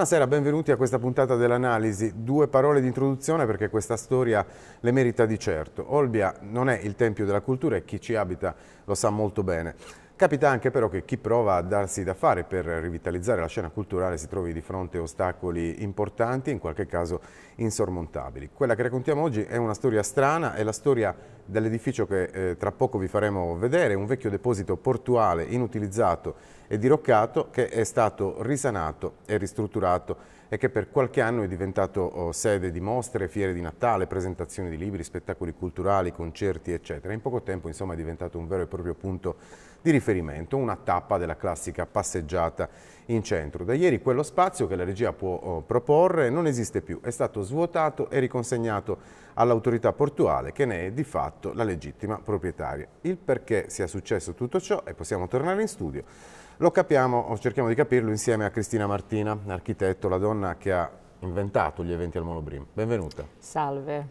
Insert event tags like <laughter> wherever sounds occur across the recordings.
Buonasera, benvenuti a questa puntata dell'analisi. Due parole di introduzione perché questa storia le merita di certo. Olbia non è il tempio della cultura e chi ci abita lo sa molto bene. Capita anche però che chi prova a darsi da fare per rivitalizzare la scena culturale si trovi di fronte a ostacoli importanti in qualche caso insormontabili. Quella che raccontiamo oggi è una storia strana, è la storia dell'edificio che eh, tra poco vi faremo vedere, un vecchio deposito portuale inutilizzato e diroccato che è stato risanato e ristrutturato e che per qualche anno è diventato oh, sede di mostre, fiere di Natale, presentazioni di libri, spettacoli culturali, concerti eccetera. In poco tempo insomma è diventato un vero e proprio punto di riferimento, una tappa della classica passeggiata in centro. Da ieri quello spazio che la regia può oh, proporre non esiste più, è stato svuotato e riconsegnato all'autorità portuale che ne è di fatto la legittima proprietaria. Il perché sia successo tutto ciò, e possiamo tornare in studio, lo capiamo o cerchiamo di capirlo insieme a Cristina Martina, architetto, la donna che ha inventato gli eventi al Monobrim. Benvenuta. Salve.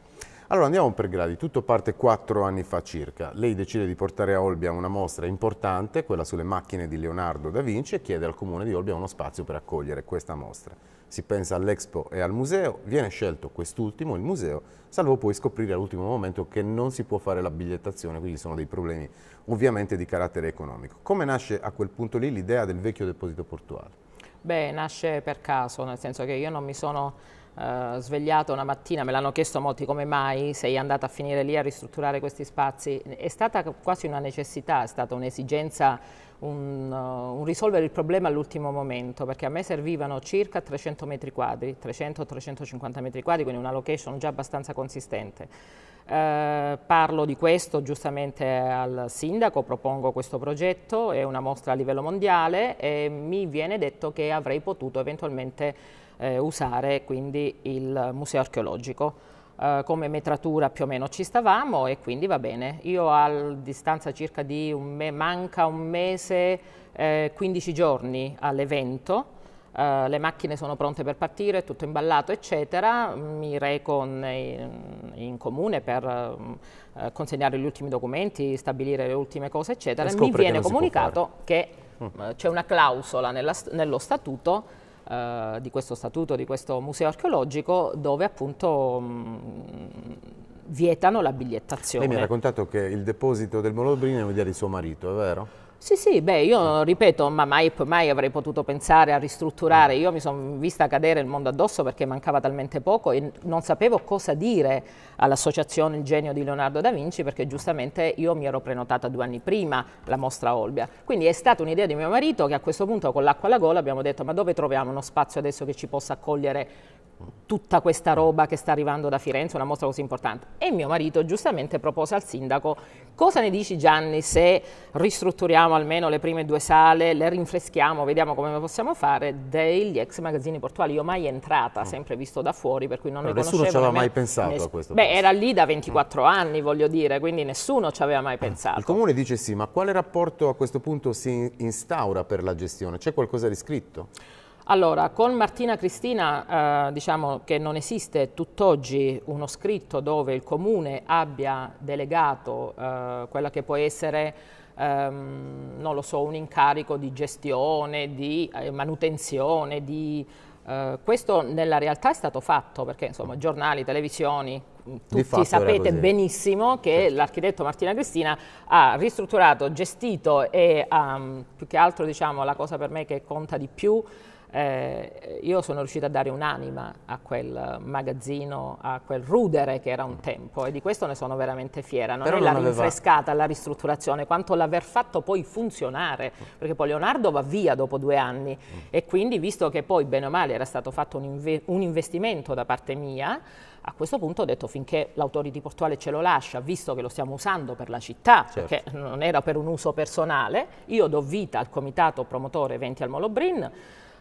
Allora andiamo per gradi, tutto parte quattro anni fa circa. Lei decide di portare a Olbia una mostra importante, quella sulle macchine di Leonardo da Vinci e chiede al comune di Olbia uno spazio per accogliere questa mostra. Si pensa all'Expo e al museo, viene scelto quest'ultimo, il museo, salvo poi scoprire all'ultimo momento che non si può fare la bigliettazione, quindi sono dei problemi ovviamente di carattere economico. Come nasce a quel punto lì l'idea del vecchio deposito portuale? Beh, nasce per caso, nel senso che io non mi sono Uh, svegliata una mattina, me l'hanno chiesto molti come mai sei andata a finire lì a ristrutturare questi spazi, è stata quasi una necessità, è stata un'esigenza, un, uh, un, risolvere il problema all'ultimo momento, perché a me servivano circa 300 metri quadri, 300-350 metri quadri, quindi una location già abbastanza consistente. Uh, parlo di questo giustamente al sindaco, propongo questo progetto, è una mostra a livello mondiale e mi viene detto che avrei potuto eventualmente eh, usare quindi il museo archeologico. Uh, come metratura più o meno ci stavamo e quindi va bene. Io a distanza circa di un mese, manca un mese, eh, 15 giorni all'evento, uh, le macchine sono pronte per partire, tutto imballato eccetera, mi reco in, in comune per uh, consegnare gli ultimi documenti, stabilire le ultime cose eccetera e mi viene comunicato che mm. c'è una clausola nella, nello statuto eh, di questo statuto, di questo museo archeologico, dove appunto mh, vietano la bigliettazione. Lei mi ha raccontato che il deposito del Molobrino è un'idea di suo marito, è vero? Sì, sì, beh, io ripeto, ma mai, mai avrei potuto pensare a ristrutturare, io mi sono vista cadere il mondo addosso perché mancava talmente poco e non sapevo cosa dire all'associazione Il Genio di Leonardo da Vinci perché giustamente io mi ero prenotata due anni prima la mostra Olbia. Quindi è stata un'idea di mio marito che a questo punto con l'acqua alla gola abbiamo detto ma dove troviamo uno spazio adesso che ci possa accogliere tutta questa roba che sta arrivando da Firenze, una mostra così importante. E mio marito giustamente propose al sindaco, cosa ne dici Gianni se ristrutturiamo almeno le prime due sale, le rinfreschiamo, vediamo come possiamo fare, degli ex magazzini portuali. Io mai entrata, sempre visto da fuori, per cui non Però ne conoscevo. Nessuno ci aveva mai pensato a questo. Beh, posto. era lì da 24 mm. anni, voglio dire, quindi nessuno ci aveva mai pensato. Il comune dice sì, ma quale rapporto a questo punto si instaura per la gestione? C'è qualcosa di scritto? Allora, con Martina Cristina eh, diciamo che non esiste tutt'oggi uno scritto dove il Comune abbia delegato eh, quella che può essere, ehm, non lo so, un incarico di gestione, di eh, manutenzione, di... Uh, questo nella realtà è stato fatto perché insomma giornali, televisioni, tutti sapete benissimo che certo. l'architetto Martina Cristina ha ristrutturato, gestito e um, più che altro diciamo la cosa per me che conta di più eh, io sono riuscita a dare un'anima a quel magazzino, a quel rudere che era un tempo e di questo ne sono veramente fiera. Non Però è la non rinfrescata, aveva... la ristrutturazione, quanto l'aver fatto poi funzionare, perché poi Leonardo va via dopo due anni mm. e quindi visto che poi bene o male era stato fatto un, inve un investimento da parte mia, a questo punto ho detto finché l'autority portuale ce lo lascia, visto che lo stiamo usando per la città, certo. perché non era per un uso personale, io do vita al comitato promotore eventi al Molobrin,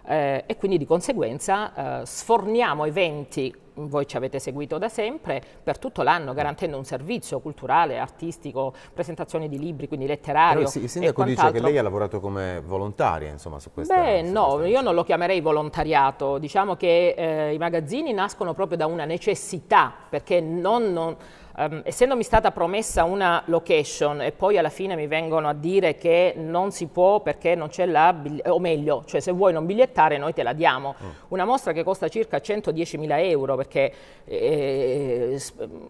eh, e quindi di conseguenza eh, sforniamo eventi voi ci avete seguito da sempre, per tutto l'anno, garantendo un servizio culturale, artistico, presentazioni di libri, quindi letterario. Però il sindaco dice che lei ha lavorato come volontaria insomma, su questa Beh, su no, questa io non lo chiamerei volontariato, diciamo che eh, i magazzini nascono proprio da una necessità, perché non, non Um, essendomi stata promessa una location e poi alla fine mi vengono a dire che non si può perché non c'è la, o meglio, cioè se vuoi non bigliettare noi te la diamo. Mm. Una mostra che costa circa 110.000 euro perché eh,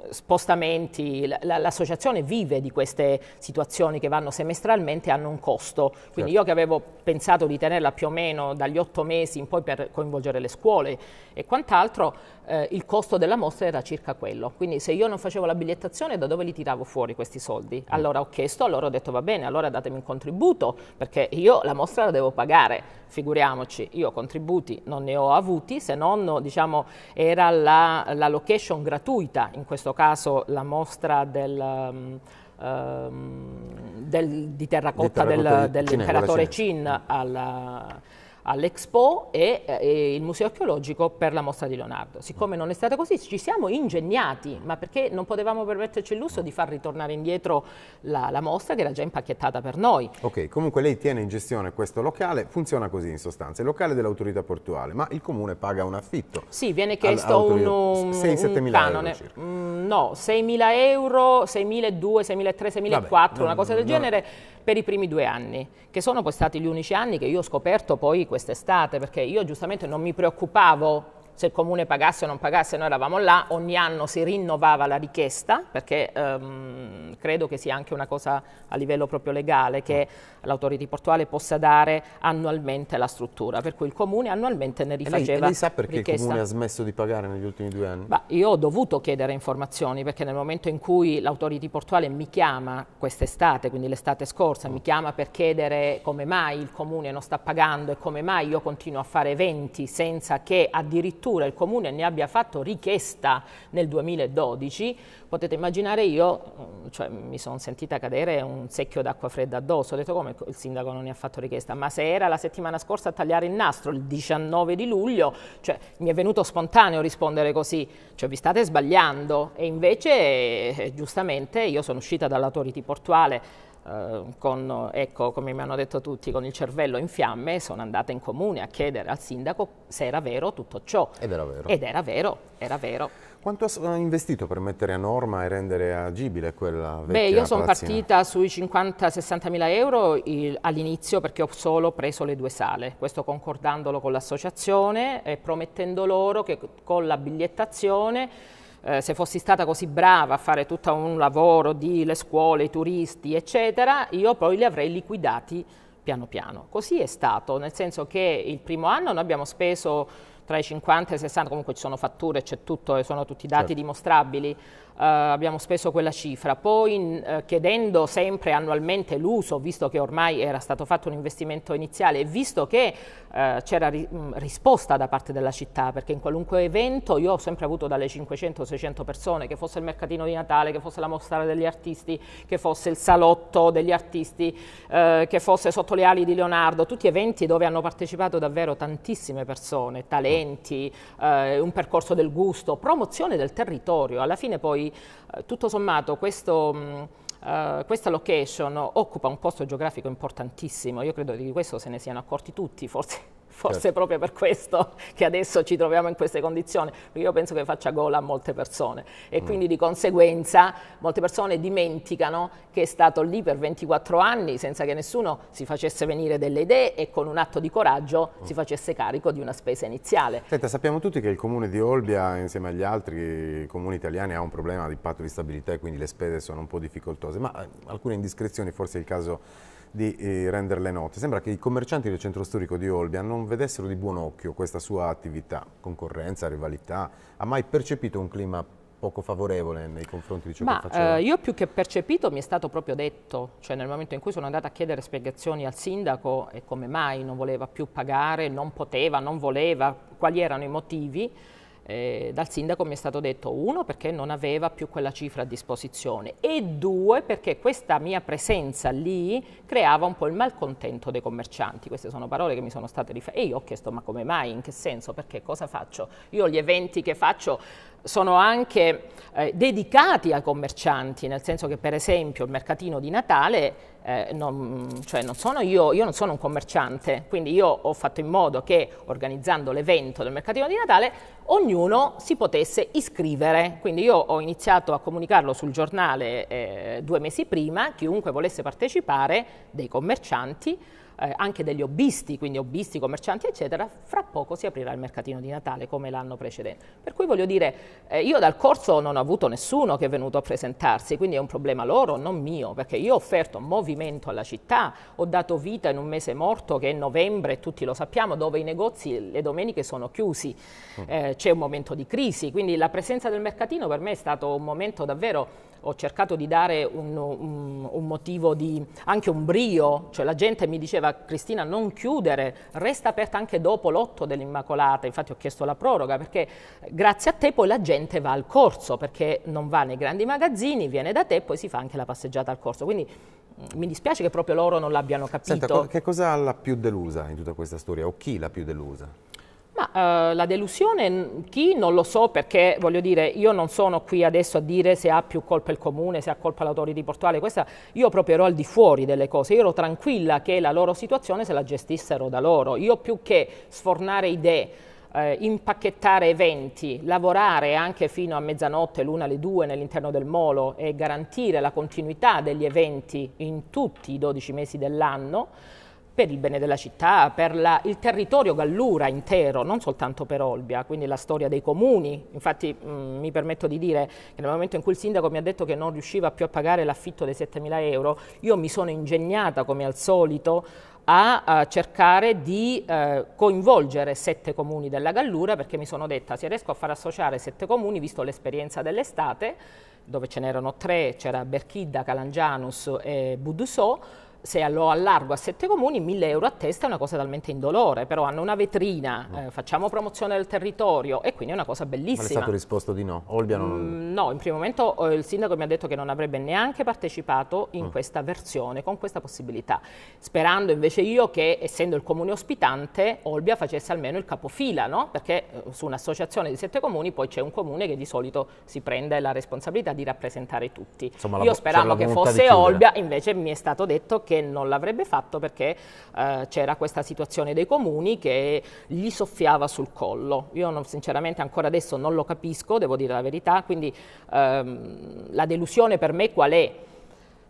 spostamenti, l'associazione vive di queste situazioni che vanno semestralmente e hanno un costo. Quindi certo. io che avevo pensato di tenerla più o meno dagli otto mesi in poi per coinvolgere le scuole e quant'altro, eh, il costo della mostra era circa quello. Quindi se io non facevo la bigliettazione da dove li tiravo fuori questi soldi? Mm. Allora ho chiesto, allora ho detto va bene, allora datemi un contributo perché io la mostra la devo pagare, figuriamoci, io contributi non ne ho avuti se non diciamo era la, la location gratuita, in questo caso la mostra del... Um, del, di terracotta, terracotta del, dell'imperatore Cin alla, all'Expo e, e, il Museo Archeologico per la mostra di Leonardo. Siccome non è stata così, ci siamo ingegnati, ma perché non potevamo permetterci il lusso di far ritornare indietro la, la mostra che era già impacchettata per noi. Ok, comunque lei tiene in gestione questo locale, funziona così in sostanza, il locale dell'autorità portuale, ma il comune paga un affitto. Sì, viene chiesto un, un, 6-7 mila canone. Euro mm, no, 6 mila euro, 6 6.200, 6.300, 6.400, una cosa del no, genere per i primi due anni, che sono poi stati gli unici anni che io ho scoperto poi quest'estate, perché io giustamente non mi preoccupavo se il comune pagasse o non pagasse, noi eravamo là, ogni anno si rinnovava la richiesta, perché ehm, credo che sia anche una cosa a livello proprio legale, che l'autorità portuale possa dare annualmente la struttura, per cui il comune annualmente ne rifaceva e lei, lei sa perché richiesta. il comune ha smesso di pagare negli ultimi due anni? Bah, io ho dovuto chiedere informazioni, perché nel momento in cui l'autorità portuale mi chiama quest'estate, quindi l'estate scorsa, mm. mi chiama per chiedere come mai il comune non sta pagando e come mai io continuo a fare eventi senza che addirittura addirittura il Comune ne abbia fatto richiesta nel 2012, potete immaginare io, mm, cioè, mi sono sentita cadere un secchio d'acqua fredda addosso, ho detto come il sindaco non ne ha fatto richiesta, ma se era la settimana scorsa a tagliare il nastro, il 19 di luglio, cioè, mi è venuto spontaneo rispondere così, cioè vi state sbagliando. E invece eh, giustamente io sono uscita dall'autority portuale con, ecco, come mi hanno detto tutti, con il cervello in fiamme, sono andata in comune a chiedere al sindaco se era vero tutto ciò. Ed era vero. Ed era vero, era vero. Quanto ha investito per mettere a norma e rendere agibile quella vecchia Beh, io sono partita sui 50-60 mila euro all'inizio perché ho solo preso le due sale, questo concordandolo con l'associazione e promettendo loro che con la bigliettazione eh, se fossi stata così brava a fare tutto un lavoro di le scuole, i turisti, eccetera, io poi li avrei liquidati piano piano. Così è stato, nel senso che il primo anno noi abbiamo speso tra i 50 e i 60, comunque ci sono fatture, c'è tutto, sono tutti dati certo. dimostrabili, abbiamo speso quella cifra, poi uh, chiedendo sempre annualmente l'uso, visto che ormai era stato fatto un investimento iniziale e visto che uh, c'era ri risposta da parte della città, perché in qualunque evento io ho sempre avuto dalle 500-600 persone, che fosse il mercatino di Natale, che fosse la mostra degli artisti, che fosse il salotto degli artisti, che fosse sotto le ali di Leonardo, tutti eventi dove hanno partecipato davvero tantissime persone, talenti, un percorso del gusto, promozione del territorio, alla fine poi eh, tutto sommato questo... Uh, questa location occupa un posto geografico importantissimo, io credo che di questo se ne siano accorti tutti, forse forse certo. proprio per questo <laughs> che adesso ci troviamo in queste condizioni, perché io penso che faccia gola a molte persone e mm. quindi di conseguenza molte persone dimenticano che è stato lì per 24 anni senza che nessuno si facesse venire delle idee e con un atto di coraggio mm. si facesse carico di una spesa iniziale. Senta, sappiamo tutti che il comune di Olbia insieme agli altri comuni italiani ha un problema di patto di stabilità e quindi le spese sono un po' difficoltose, ma eh, alcune indiscrezioni forse è il caso di eh, renderle note. Sembra che i commercianti del centro storico di Olbia non vedessero di buon occhio questa sua attività, concorrenza, rivalità. Ha mai percepito un clima poco favorevole nei confronti di ciò Ma, che faceva? Eh, io più che percepito mi è stato proprio detto, cioè nel momento in cui sono andata a chiedere spiegazioni al sindaco e come mai non voleva più pagare, non poteva, non voleva, quali erano i motivi, eh, dal sindaco mi è stato detto uno perché non aveva più quella cifra a disposizione e due perché questa mia presenza lì creava un po' il malcontento dei commercianti. Queste sono parole che mi sono state riferite e io ho chiesto ma come mai, in che senso, perché cosa faccio? Io gli eventi che faccio sono anche eh, dedicati ai commercianti, nel senso che per esempio il mercatino di Natale, eh, non, cioè non sono io, io non sono un commerciante, quindi io ho fatto in modo che organizzando l'evento del mercatino di Natale ognuno si potesse iscrivere, quindi io ho iniziato a comunicarlo sul giornale eh, due mesi prima, chiunque volesse partecipare dei commercianti eh, anche degli hobbisti, quindi hobbisti, commercianti eccetera, fra poco si aprirà il mercatino di Natale come l'anno precedente. Per cui voglio dire, eh, io dal corso non ho avuto nessuno che è venuto a presentarsi, quindi è un problema loro, non mio, perché io ho offerto movimento alla città, ho dato vita in un mese morto che è novembre, tutti lo sappiamo, dove i negozi le domeniche sono chiusi, mm. eh, c'è un momento di crisi, quindi la presenza del mercatino per me è stato un momento davvero ho cercato di dare un, un, un, motivo di anche un brio, cioè la gente mi diceva Cristina non chiudere, resta aperta anche dopo l'otto dell'Immacolata, infatti ho chiesto la proroga perché grazie a te poi la gente va al corso perché non va nei grandi magazzini, viene da te e poi si fa anche la passeggiata al corso, quindi mm, mi dispiace che proprio loro non l'abbiano capito. Senta, che cosa l'ha più delusa in tutta questa storia o chi l'ha più delusa? Ma, uh, la delusione, chi non lo so perché voglio dire, io non sono qui adesso a dire se ha più colpa il comune, se ha colpa l'autorità portuale, questa, io proprio ero al di fuori delle cose, io ero tranquilla che la loro situazione se la gestissero da loro, io più che sfornare idee, eh, impacchettare eventi, lavorare anche fino a mezzanotte, l'una alle due nell'interno del molo e garantire la continuità degli eventi in tutti i 12 mesi dell'anno, per il bene della città, per la, il territorio Gallura intero, non soltanto per Olbia, quindi la storia dei comuni. Infatti mh, mm, mi permetto di dire che nel momento in cui il sindaco mi ha detto che non riusciva più a pagare l'affitto dei 7.000 euro, io mi sono ingegnata come al solito a, a cercare di eh, coinvolgere sette comuni della Gallura perché mi sono detta se riesco a far associare sette comuni, visto l'esperienza dell'estate, dove ce n'erano tre, c'era Berchidda, Calangianus e Budusò, se lo allargo a sette comuni, 1000 euro a testa è una cosa talmente indolore, però hanno una vetrina, no. eh, facciamo promozione del territorio e quindi è una cosa bellissima. Ma è stato risposto di no? Olbia non... Mm, no, in primo momento eh, il sindaco mi ha detto che non avrebbe neanche partecipato in mm. questa versione, con questa possibilità, sperando invece io che, essendo il comune ospitante, Olbia facesse almeno il capofila, no? perché eh, su un'associazione di sette comuni poi c'è un comune che di solito si prende la responsabilità di rappresentare tutti. Insomma, io speravo che fosse Olbia, invece mi è stato detto che non l'avrebbe fatto perché eh, c'era questa situazione dei comuni che gli soffiava sul collo. Io non, sinceramente ancora adesso non lo capisco, devo dire la verità, quindi ehm, la delusione per me qual è?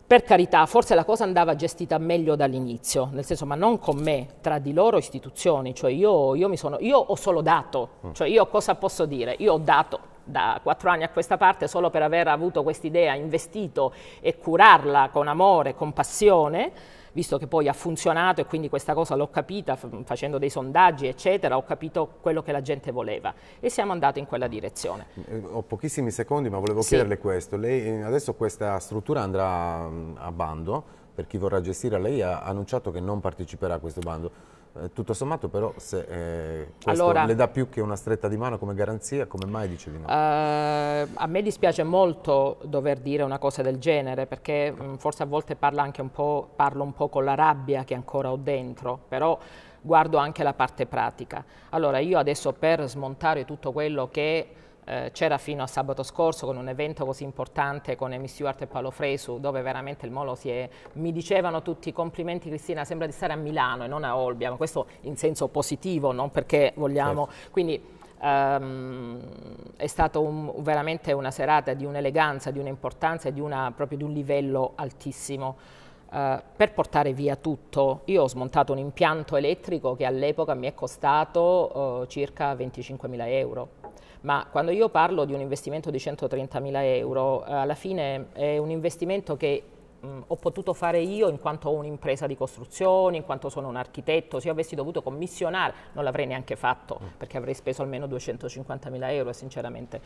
Per carità, forse la cosa andava gestita meglio dall'inizio, nel senso, ma non con me, tra di loro istituzioni, cioè io, io, sono, io ho solo dato, mm. cioè io cosa posso dire? Io ho dato, da quattro anni a questa parte solo per aver avuto quest'idea, investito e curarla con amore, con passione, visto che poi ha funzionato e quindi questa cosa l'ho capita facendo dei sondaggi eccetera, ho capito quello che la gente voleva e siamo andati in quella direzione. Eh, ho pochissimi secondi ma volevo sì. chiederle questo, lei eh, adesso questa struttura andrà mm, a bando per chi vorrà gestire, lei ha annunciato che non parteciperà a questo bando. Eh, tutto sommato però se eh, questo allora, le dà più che una stretta di mano come garanzia, come mai dice di no? Uh, a me dispiace molto dover dire una cosa del genere perché mh, mm, forse a volte parlo anche un po', parlo un po' con la rabbia che ancora ho dentro, però guardo anche la parte pratica. Allora io adesso per smontare tutto quello che eh, c'era fino a sabato scorso con un evento così importante con Amy Stewart e Paolo Fresu dove veramente il Molo si è, mi dicevano tutti complimenti Cristina sembra di stare a Milano e non a Olbia, ma questo in senso positivo, non perché vogliamo, certo. quindi Um, è stata un, veramente una serata di un'eleganza, di un'importanza e di, una, proprio di un livello altissimo. Uh, per portare via tutto, io ho smontato un impianto elettrico che all'epoca mi è costato uh, circa 25.000 euro ma quando io parlo di un investimento di 130.000 euro, eh, alla fine è un investimento che mh, ho potuto fare io in quanto ho un'impresa di costruzione, in quanto sono un architetto, se io avessi dovuto commissionare non l'avrei neanche fatto perché avrei speso almeno 250 mila euro sinceramente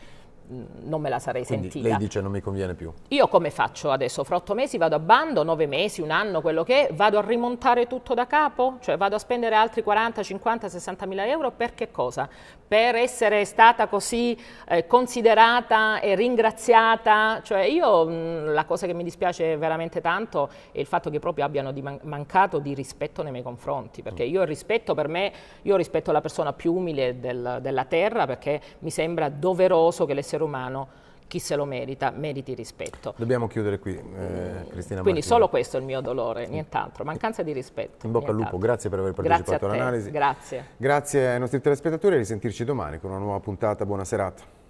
non me la sarei Quindi sentita. lei dice non mi conviene più. Io come faccio adesso? Fra otto mesi vado a bando, nove mesi, un anno, quello che è, vado a rimontare tutto da capo? Cioè vado a spendere altri 40, 50, 60 mila euro per che cosa? Per essere stata così eh, considerata e ringraziata? Cioè io mh, la cosa che mi dispiace veramente tanto è il fatto che proprio abbiano di man mancato di rispetto nei miei confronti, perché io il rispetto per me, io rispetto la persona più umile del, della terra perché mi sembra doveroso che l'essere umano chi se lo merita, meriti rispetto. Dobbiamo chiudere qui, eh, Cristina Quindi Martini. solo questo è il mio dolore, nient'altro, mancanza di rispetto. In bocca al lupo, grazie per aver partecipato all'analisi. Grazie. Grazie ai nostri telespettatori e risentirci domani con una nuova puntata. Buona serata.